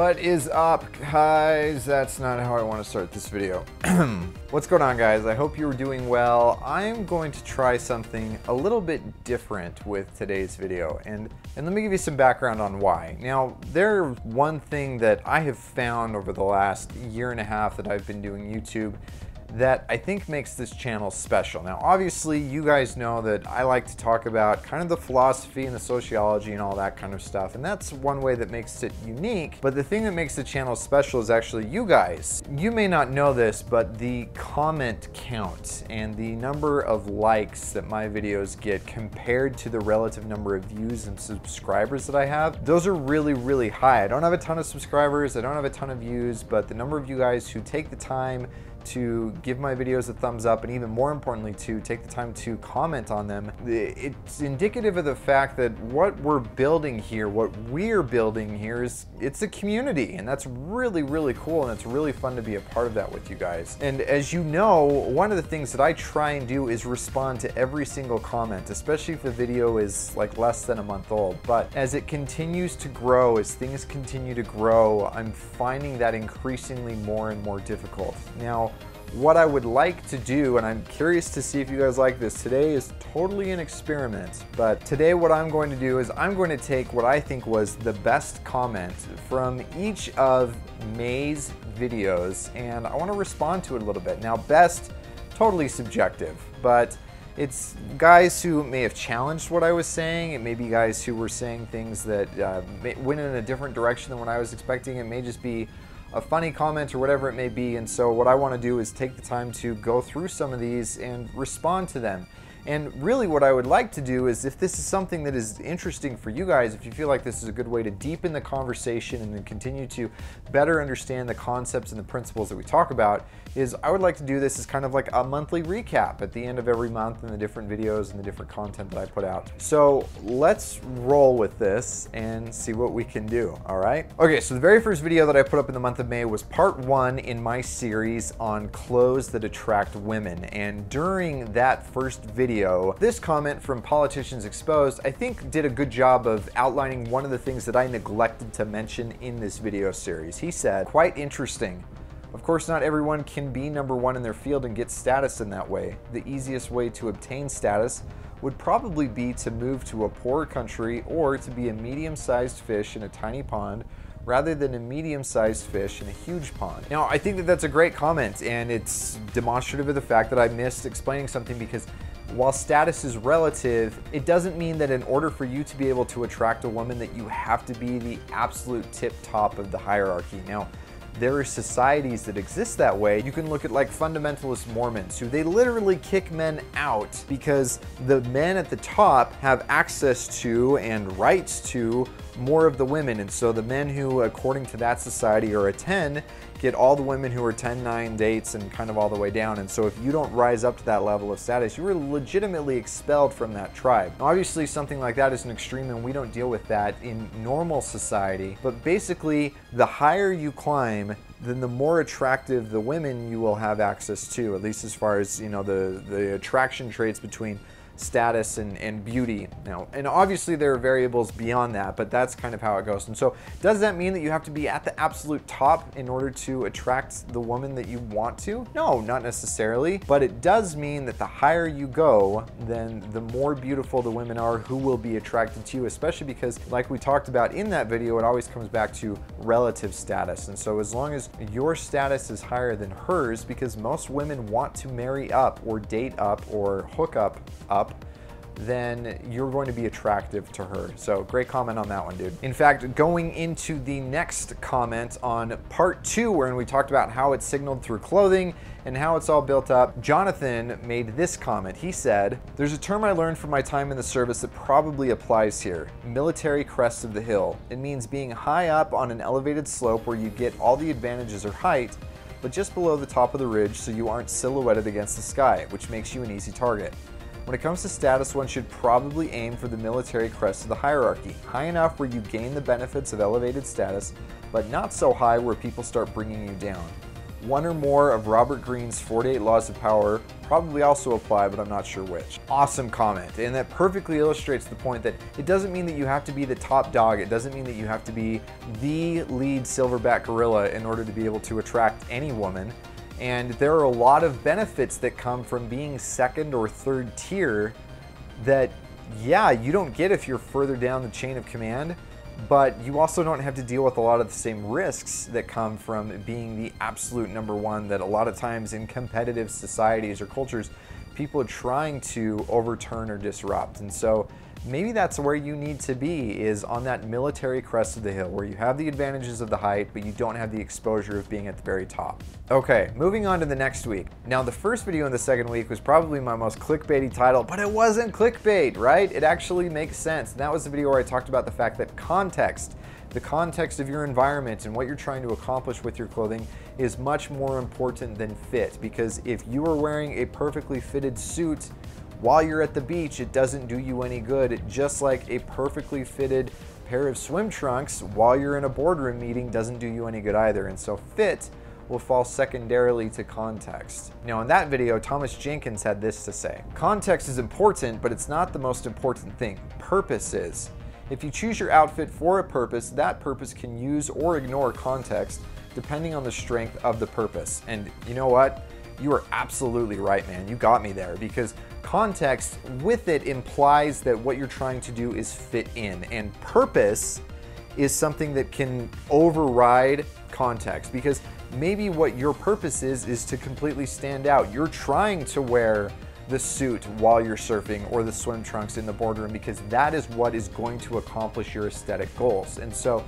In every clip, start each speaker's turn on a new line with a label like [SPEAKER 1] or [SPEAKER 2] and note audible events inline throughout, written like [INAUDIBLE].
[SPEAKER 1] What is up, guys? That's not how I want to start this video. [CLEARS THROAT] What's going on, guys? I hope you're doing well. I'm going to try something a little bit different with today's video, and, and let me give you some background on why. Now, there's one thing that I have found over the last year and a half that I've been doing YouTube that I think makes this channel special. Now, obviously, you guys know that I like to talk about kind of the philosophy and the sociology and all that kind of stuff, and that's one way that makes it unique. But the thing that makes the channel special is actually you guys. You may not know this, but the comment count and the number of likes that my videos get compared to the relative number of views and subscribers that I have, those are really, really high. I don't have a ton of subscribers, I don't have a ton of views, but the number of you guys who take the time to give my videos a thumbs up and even more importantly to take the time to comment on them. It's indicative of the fact that what we're building here, what we're building here is it's a community and that's really, really cool and it's really fun to be a part of that with you guys. And as you know, one of the things that I try and do is respond to every single comment, especially if the video is like less than a month old. But as it continues to grow, as things continue to grow, I'm finding that increasingly more and more difficult. Now, what I would like to do, and I'm curious to see if you guys like this, today is totally an experiment. But today what I'm going to do is I'm going to take what I think was the best comment from each of May's videos, and I want to respond to it a little bit. Now, best, totally subjective, but it's guys who may have challenged what I was saying. It may be guys who were saying things that uh, went in a different direction than what I was expecting. It may just be a funny comment or whatever it may be. And so what I want to do is take the time to go through some of these and respond to them. And really what I would like to do is if this is something that is interesting for you guys, if you feel like this is a good way to deepen the conversation and then continue to better understand the concepts and the principles that we talk about, is I would like to do this as kind of like a monthly recap at the end of every month and the different videos and the different content that I put out. So let's roll with this and see what we can do, all right? Okay, so the very first video that I put up in the month of May was part one in my series on clothes that attract women. And during that first video, this comment from Politicians Exposed, I think did a good job of outlining one of the things that I neglected to mention in this video series. He said, quite interesting. Of course, not everyone can be number one in their field and get status in that way. The easiest way to obtain status would probably be to move to a poor country or to be a medium-sized fish in a tiny pond rather than a medium-sized fish in a huge pond. Now, I think that that's a great comment and it's demonstrative of the fact that I missed explaining something because while status is relative, it doesn't mean that in order for you to be able to attract a woman that you have to be the absolute tip top of the hierarchy. Now, there are societies that exist that way. You can look at like fundamentalist Mormons who they literally kick men out because the men at the top have access to and rights to more of the women. And so the men who, according to that society, are a 10 get all the women who are 10, 9 dates and kind of all the way down. And so if you don't rise up to that level of status, you are legitimately expelled from that tribe. Now, obviously, something like that is an extreme and we don't deal with that in normal society. But basically, the higher you climb, then the more attractive the women you will have access to, at least as far as, you know, the, the attraction traits between status and, and beauty. Now, and obviously there are variables beyond that, but that's kind of how it goes. And so does that mean that you have to be at the absolute top in order to attract the woman that you want to? No, not necessarily, but it does mean that the higher you go, then the more beautiful the women are who will be attracted to you, especially because like we talked about in that video, it always comes back to relative status. And so as long as your status is higher than hers, because most women want to marry up or date up or hook up up, then you're going to be attractive to her. So great comment on that one, dude. In fact, going into the next comment on part two, where we talked about how it's signaled through clothing and how it's all built up, Jonathan made this comment. He said, There's a term I learned from my time in the service that probably applies here military crest of the hill. It means being high up on an elevated slope where you get all the advantages or height, but just below the top of the ridge so you aren't silhouetted against the sky, which makes you an easy target. When it comes to status, one should probably aim for the military crest of the hierarchy, high enough where you gain the benefits of elevated status, but not so high where people start bringing you down. One or more of Robert Greene's 48 Laws of Power probably also apply, but I'm not sure which. Awesome comment, and that perfectly illustrates the point that it doesn't mean that you have to be the top dog, it doesn't mean that you have to be the lead silverback gorilla in order to be able to attract any woman. And there are a lot of benefits that come from being second or third tier that, yeah, you don't get if you're further down the chain of command, but you also don't have to deal with a lot of the same risks that come from being the absolute number one that a lot of times in competitive societies or cultures, people are trying to overturn or disrupt. And so maybe that's where you need to be is on that military crest of the hill where you have the advantages of the height but you don't have the exposure of being at the very top. Okay, moving on to the next week. Now the first video in the second week was probably my most clickbaity title, but it wasn't clickbait, right? It actually makes sense. And that was the video where I talked about the fact that context the context of your environment and what you're trying to accomplish with your clothing is much more important than fit because if you are wearing a perfectly fitted suit while you're at the beach, it doesn't do you any good, just like a perfectly fitted pair of swim trunks while you're in a boardroom meeting doesn't do you any good either. And so fit will fall secondarily to context. Now in that video, Thomas Jenkins had this to say. Context is important, but it's not the most important thing. Purpose is. If you choose your outfit for a purpose, that purpose can use or ignore context depending on the strength of the purpose. And you know what? You are absolutely right, man. You got me there because context with it implies that what you're trying to do is fit in, and purpose is something that can override context because maybe what your purpose is is to completely stand out. You're trying to wear the suit while you're surfing or the swim trunks in the boardroom because that is what is going to accomplish your aesthetic goals. And so,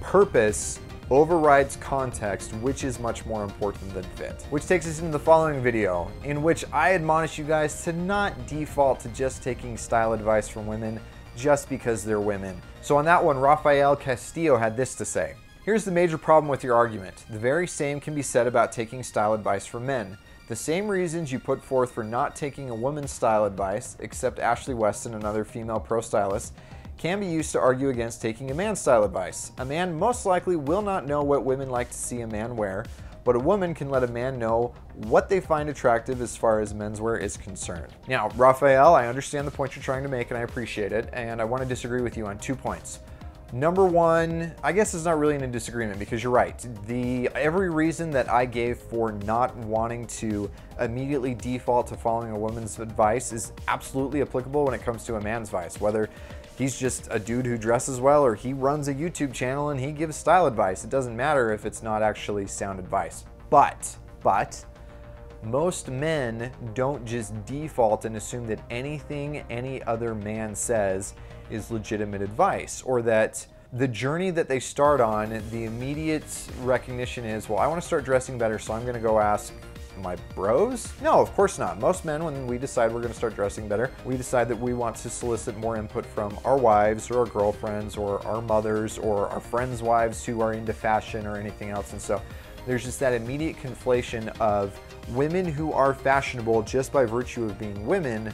[SPEAKER 1] purpose overrides context, which is much more important than fit. Which takes us into the following video, in which I admonish you guys to not default to just taking style advice from women just because they're women. So on that one, Rafael Castillo had this to say. Here's the major problem with your argument. The very same can be said about taking style advice from men. The same reasons you put forth for not taking a woman's style advice, except Ashley Weston and other female pro stylists, can be used to argue against taking a man's style advice. A man most likely will not know what women like to see a man wear, but a woman can let a man know what they find attractive as far as menswear is concerned. Now, Raphael, I understand the point you're trying to make and I appreciate it, and I want to disagree with you on two points. Number one, I guess it's not really in a disagreement because you're right. The every reason that I gave for not wanting to immediately default to following a woman's advice is absolutely applicable when it comes to a man's advice. Whether he's just a dude who dresses well or he runs a YouTube channel and he gives style advice. It doesn't matter if it's not actually sound advice. But, but, most men don't just default and assume that anything any other man says is legitimate advice or that the journey that they start on, the immediate recognition is, well, I want to start dressing better, so I'm going to go ask my bros? No, of course not. Most men, when we decide we're going to start dressing better, we decide that we want to solicit more input from our wives or our girlfriends or our mothers or our friends' wives who are into fashion or anything else. And so there's just that immediate conflation of women who are fashionable just by virtue of being women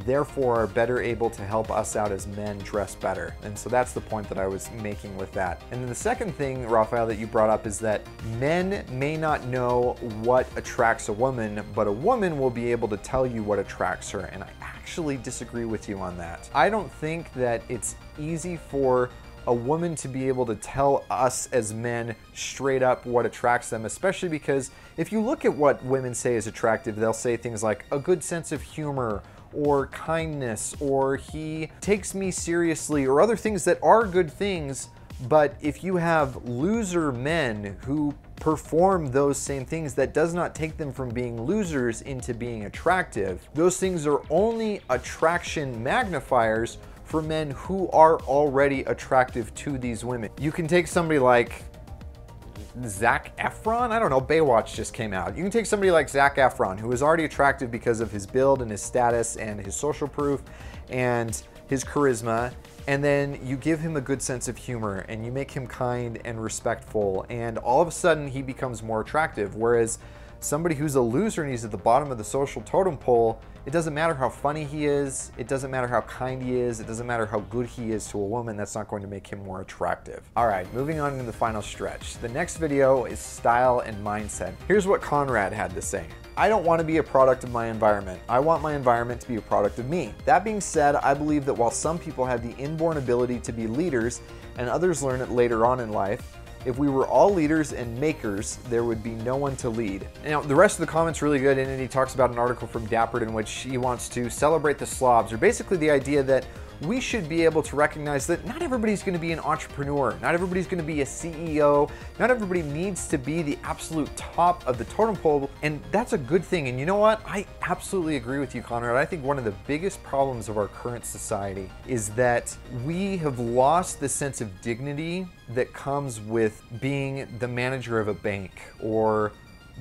[SPEAKER 1] therefore are better able to help us out as men dress better. And so that's the point that I was making with that. And then the second thing, Raphael, that you brought up is that men may not know what attracts a woman, but a woman will be able to tell you what attracts her. And I actually disagree with you on that. I don't think that it's easy for a woman to be able to tell us as men straight up what attracts them, especially because if you look at what women say is attractive, they'll say things like a good sense of humor or kindness or he takes me seriously or other things that are good things. But if you have loser men who perform those same things, that does not take them from being losers into being attractive. Those things are only attraction magnifiers for men who are already attractive to these women. You can take somebody like Zac Efron? I don't know, Baywatch just came out. You can take somebody like Zac Efron, who is already attractive because of his build and his status and his social proof and his charisma, and then you give him a good sense of humor and you make him kind and respectful, and all of a sudden he becomes more attractive. Whereas somebody who's a loser and he's at the bottom of the social totem pole, it doesn't matter how funny he is, it doesn't matter how kind he is, it doesn't matter how good he is to a woman, that's not going to make him more attractive. All right, moving on to the final stretch. The next video is style and mindset. Here's what Conrad had to say. I don't want to be a product of my environment. I want my environment to be a product of me. That being said, I believe that while some people have the inborn ability to be leaders and others learn it later on in life, if we were all leaders and makers, there would be no one to lead. Now, the rest of the comment's really good, and he talks about an article from Dappered in which he wants to celebrate the slobs, or basically the idea that we should be able to recognize that not everybody's going to be an entrepreneur, not everybody's going to be a CEO, not everybody needs to be the absolute top of the totem pole, and that's a good thing. And you know what? I absolutely agree with you, Conrad. I think one of the biggest problems of our current society is that we have lost the sense of dignity that comes with being the manager of a bank or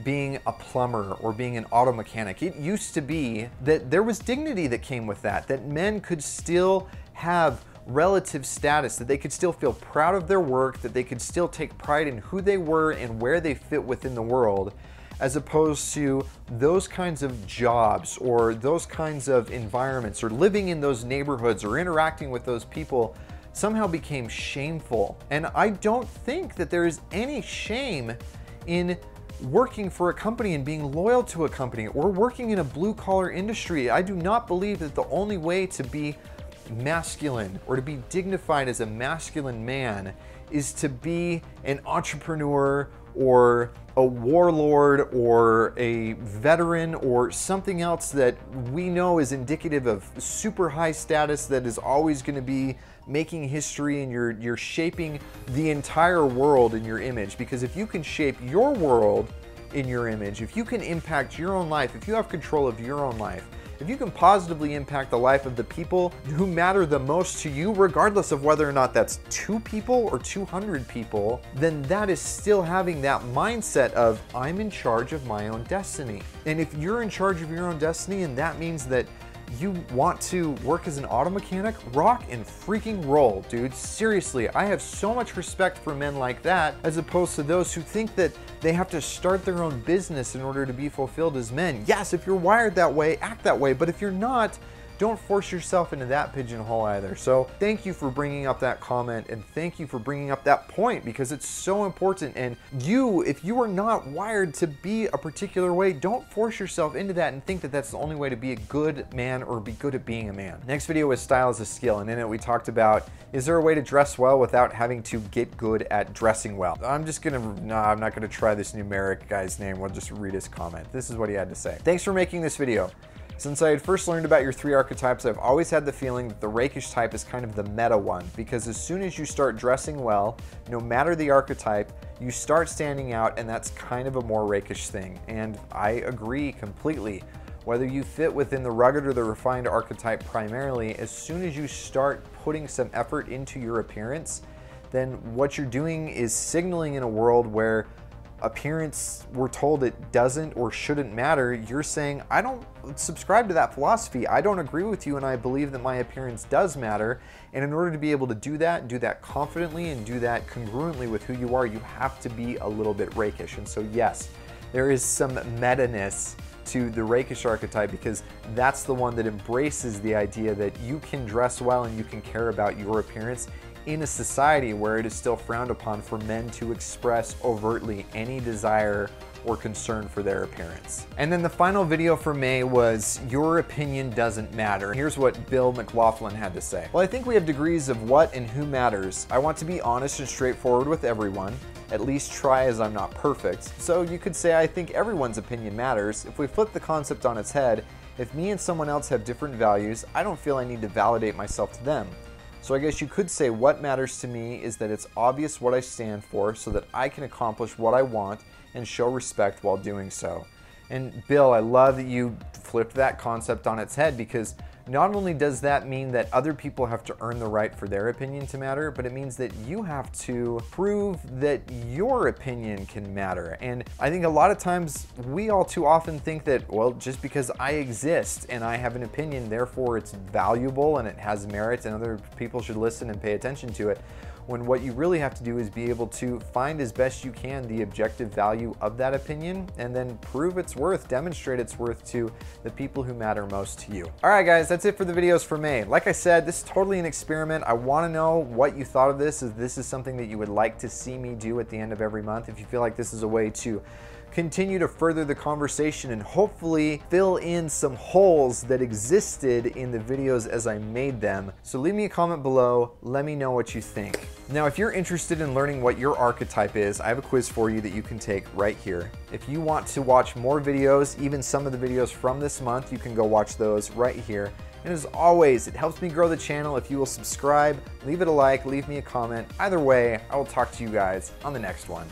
[SPEAKER 1] being a plumber or being an auto mechanic. It used to be that there was dignity that came with that, that men could still have relative status, that they could still feel proud of their work, that they could still take pride in who they were and where they fit within the world, as opposed to those kinds of jobs or those kinds of environments or living in those neighborhoods or interacting with those people somehow became shameful. And I don't think that there is any shame in working for a company and being loyal to a company or working in a blue collar industry. I do not believe that the only way to be masculine or to be dignified as a masculine man is to be an entrepreneur or a warlord or a veteran or something else that we know is indicative of super high status that is always going to be making history and you're you're shaping the entire world in your image because if you can shape your world in your image, if you can impact your own life, if you have control of your own life, if you can positively impact the life of the people who matter the most to you, regardless of whether or not that's two people or 200 people, then that is still having that mindset of, I'm in charge of my own destiny. And if you're in charge of your own destiny, and that means that you want to work as an auto mechanic, rock and freaking roll, dude. Seriously, I have so much respect for men like that as opposed to those who think that they have to start their own business in order to be fulfilled as men. Yes, if you're wired that way, act that way, but if you're not, don't force yourself into that pigeonhole either. So thank you for bringing up that comment and thank you for bringing up that point because it's so important. And you, if you are not wired to be a particular way, don't force yourself into that and think that that's the only way to be a good man or be good at being a man. Next video was style as a skill. And in it, we talked about, is there a way to dress well without having to get good at dressing well? I'm just gonna, no, I'm not gonna try this numeric guy's name. We'll just read his comment. This is what he had to say. Thanks for making this video. Since I had first learned about your three archetypes, I've always had the feeling that the rakish type is kind of the meta one, because as soon as you start dressing well, no matter the archetype, you start standing out, and that's kind of a more rakish thing. And I agree completely. Whether you fit within the rugged or the refined archetype primarily, as soon as you start putting some effort into your appearance, then what you're doing is signaling in a world where appearance we're told it doesn't or shouldn't matter, you're saying, I don't subscribe to that philosophy. I don't agree with you and I believe that my appearance does matter. And in order to be able to do that, do that confidently and do that congruently with who you are, you have to be a little bit rakish. And so yes, there is some meta-ness to the rakish archetype because that's the one that embraces the idea that you can dress well and you can care about your appearance in a society where it is still frowned upon for men to express overtly any desire or concern for their appearance. And then the final video for May was Your Opinion Doesn't Matter. Here's what Bill McLaughlin had to say. Well, I think we have degrees of what and who matters. I want to be honest and straightforward with everyone. At least try as I'm not perfect. So you could say I think everyone's opinion matters. If we flip the concept on its head, if me and someone else have different values, I don't feel I need to validate myself to them. So I guess you could say what matters to me is that it's obvious what I stand for so that I can accomplish what I want and show respect while doing so. And Bill, I love that you flipped that concept on its head because not only does that mean that other people have to earn the right for their opinion to matter, but it means that you have to prove that your opinion can matter. And I think a lot of times we all too often think that, well, just because I exist and I have an opinion, therefore it's valuable and it has merit and other people should listen and pay attention to it when what you really have to do is be able to find as best you can the objective value of that opinion and then prove its worth, demonstrate its worth to the people who matter most to you. All right, guys, that's it for the videos for May. Like I said, this is totally an experiment. I wanna know what you thought of this, if this is something that you would like to see me do at the end of every month, if you feel like this is a way to continue to further the conversation and hopefully fill in some holes that existed in the videos as I made them. So leave me a comment below, let me know what you think. Now, if you're interested in learning what your archetype is, I have a quiz for you that you can take right here. If you want to watch more videos, even some of the videos from this month, you can go watch those right here. And as always, it helps me grow the channel if you will subscribe, leave it a like, leave me a comment. Either way, I will talk to you guys on the next one.